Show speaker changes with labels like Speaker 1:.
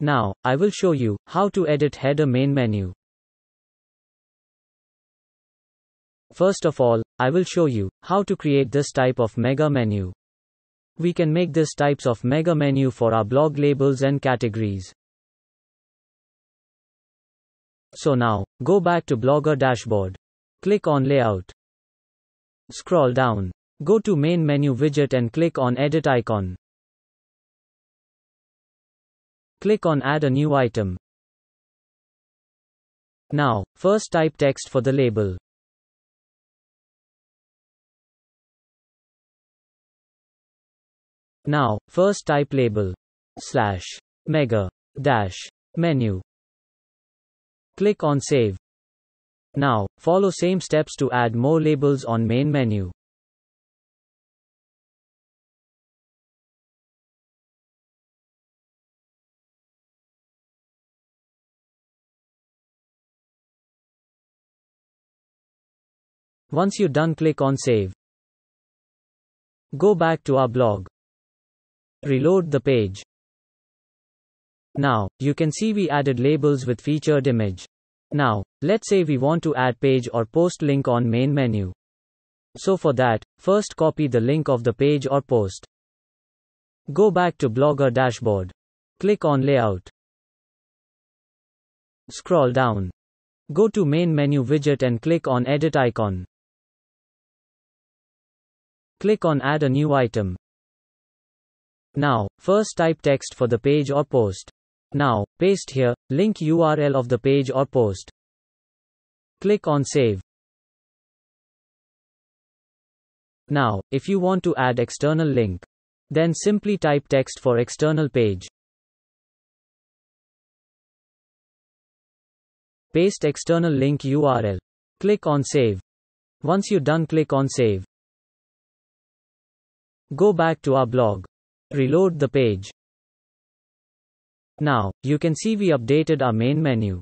Speaker 1: Now, I will show you how to edit header main menu. First of all, I will show you how to create this type of mega menu. We can make this types of mega menu for our blog labels and categories. So now, go back to Blogger dashboard. Click on layout. Scroll down. Go to main menu widget and click on edit icon. Click on add a new item. Now, first type text for the label. Now, first type label. Slash. Mega. Dash. Menu. Click on save. Now, follow same steps to add more labels on main menu. Once you're done click on save. Go back to our blog. Reload the page. Now, you can see we added labels with featured image. Now, let's say we want to add page or post link on main menu. So for that, first copy the link of the page or post. Go back to Blogger dashboard. Click on layout. Scroll down. Go to main menu widget and click on edit icon. Click on add a new item. Now, first type text for the page or post. Now, paste here, link URL of the page or post. Click on save. Now, if you want to add external link, then simply type text for external page. Paste external link URL. Click on save. Once you're done click on save. Go back to our blog. Reload the page. Now, you can see we updated our main menu.